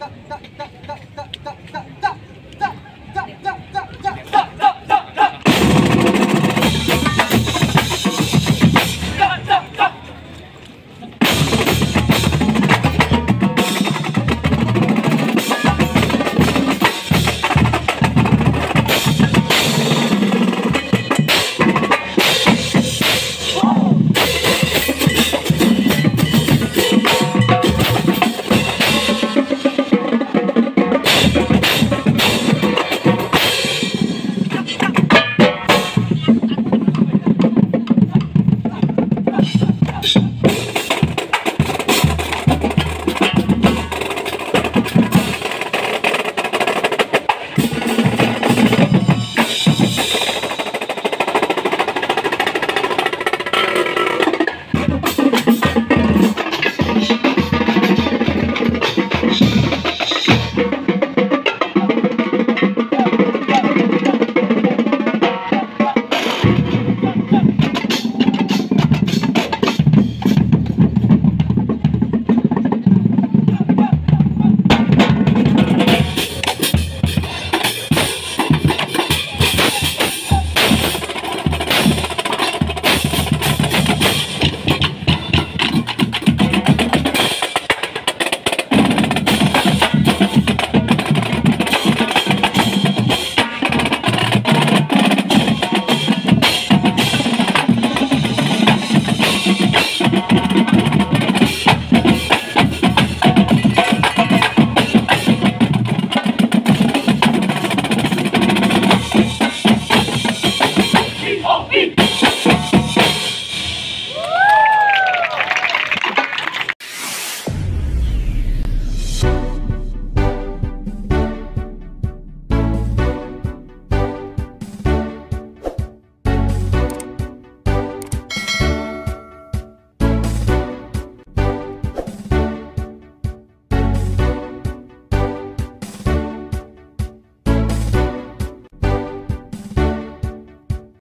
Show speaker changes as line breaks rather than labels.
tak tak tak